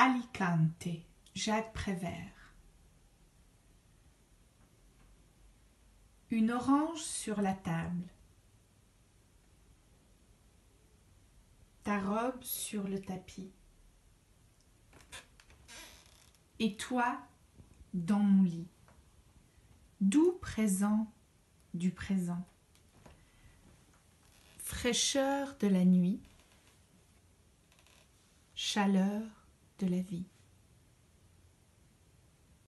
Alicante, Jacques Prévert. Une orange sur la table. Ta robe sur le tapis. Et toi dans mon lit. Doux présent du présent. Fraîcheur de la nuit. Chaleur de la vie.